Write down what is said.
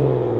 Oh.